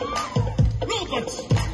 Robert